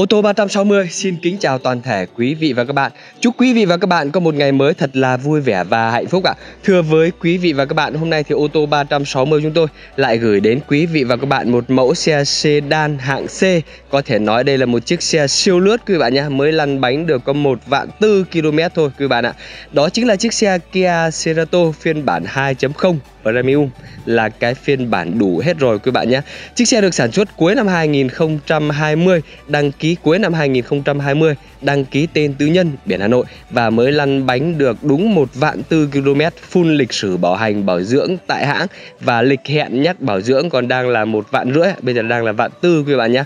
Ô tô 360 xin kính chào toàn thể quý vị và các bạn. Chúc quý vị và các bạn có một ngày mới thật là vui vẻ và hạnh phúc ạ. Thưa với quý vị và các bạn, hôm nay thì ô tô 360 chúng tôi lại gửi đến quý vị và các bạn một mẫu xe sedan hạng C. Có thể nói đây là một chiếc xe siêu lướt quý bạn nhé, mới lăn bánh được có một vạn tư km thôi quý bạn ạ. Đó chính là chiếc xe Kia Cerato phiên bản 2.0 Premium là cái phiên bản đủ hết rồi quý bạn nhé. Chiếc xe được sản xuất cuối năm 2020, đăng ký cuối năm 2020, đăng ký tên tư nhân biển Hà Nội và mới lăn bánh được đúng một vạn tư km full lịch sử bảo hành bảo dưỡng tại hãng và lịch hẹn nhắc bảo dưỡng còn đang là một vạn rưỡi, bây giờ đang là vạn tư quý bạn nhé.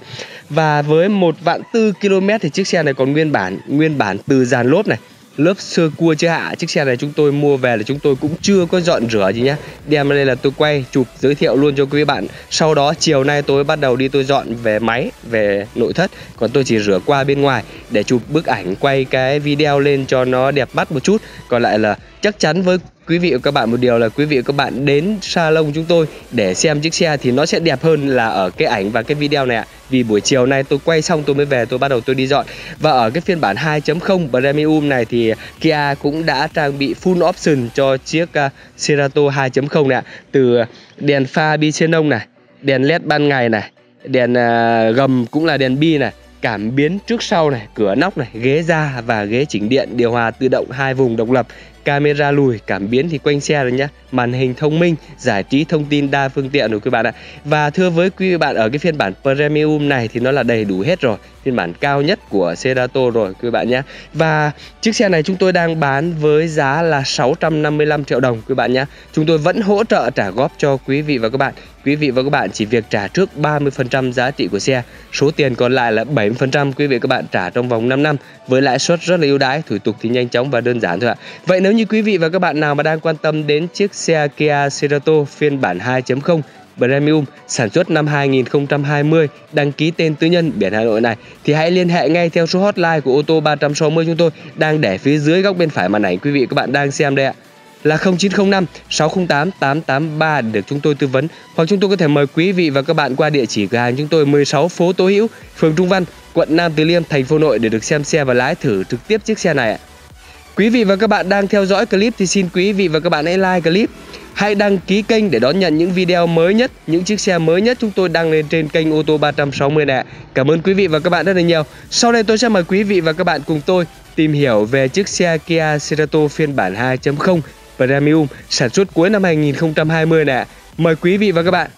Và với một vạn tư km thì chiếc xe này còn nguyên bản, nguyên bản từ dàn lốp này lớp sơ cua chưa hạ? Chiếc xe này chúng tôi mua về là chúng tôi cũng chưa có dọn rửa gì nhá. Đem đây là tôi quay chụp, giới thiệu luôn cho quý bạn. Sau đó chiều nay tôi bắt đầu đi tôi dọn về máy, về nội thất. Còn tôi chỉ rửa qua bên ngoài để chụp bức ảnh, quay cái video lên cho nó đẹp mắt một chút. Còn lại là chắc chắn với quý vị và các bạn một điều là quý vị và các bạn đến salon chúng tôi để xem chiếc xe thì nó sẽ đẹp hơn là ở cái ảnh và cái video này ạ. Vì buổi chiều nay tôi quay xong tôi mới về tôi bắt đầu tôi đi dọn. Và ở cái phiên bản 2.0 Premium này thì Kia cũng đã trang bị full option cho chiếc uh, Cerato 2.0 này ạ. Từ đèn pha bi xenon này, đèn led ban ngày này, đèn uh, gầm cũng là đèn bi này cảm biến trước sau này, cửa nóc này, ghế da và ghế chỉnh điện, điều hòa tự động hai vùng độc lập, camera lùi, cảm biến thì quanh xe rồi nhá, màn hình thông minh, giải trí thông tin đa phương tiện rồi quý bạn ạ. Và thưa với quý bạn ở cái phiên bản Premium này thì nó là đầy đủ hết rồi, phiên bản cao nhất của Cerato rồi quý bạn nhé. Và chiếc xe này chúng tôi đang bán với giá là 655 triệu đồng quý bạn nhé. Chúng tôi vẫn hỗ trợ trả góp cho quý vị và các bạn. Quý vị và các bạn chỉ việc trả trước 30% giá trị của xe, số tiền còn lại là 70% quý vị và các bạn trả trong vòng 5 năm với lãi suất rất là ưu đãi, thủ tục thì nhanh chóng và đơn giản thôi ạ. Vậy nếu như quý vị và các bạn nào mà đang quan tâm đến chiếc xe Kia Cerato phiên bản 2.0 Premium sản xuất năm 2020 đăng ký tên tư nhân biển Hà Nội này thì hãy liên hệ ngay theo số hotline của ô tô 360 chúng tôi đang để phía dưới góc bên phải màn ảnh quý vị các bạn đang xem đây ạ là 0905 608 883 để được chúng tôi tư vấn hoặc chúng tôi có thể mời quý vị và các bạn qua địa chỉ cửa hàng chúng tôi 16 phố Tố Hữu, phường Trung Văn, quận Nam Từ Liêm, thành phố Nội để được xem xe và lái thử trực tiếp chiếc xe này ạ. Quý vị và các bạn đang theo dõi clip thì xin quý vị và các bạn hãy like clip Hãy đăng ký kênh để đón nhận những video mới nhất, những chiếc xe mới nhất chúng tôi đăng lên trên kênh ô tô 360 nè. Cảm ơn quý vị và các bạn rất là nhiều. Sau đây tôi sẽ mời quý vị và các bạn cùng tôi tìm hiểu về chiếc xe Kia Cerato phiên bản 2.0 Premium sản xuất cuối năm 2020 nè. Mời quý vị và các bạn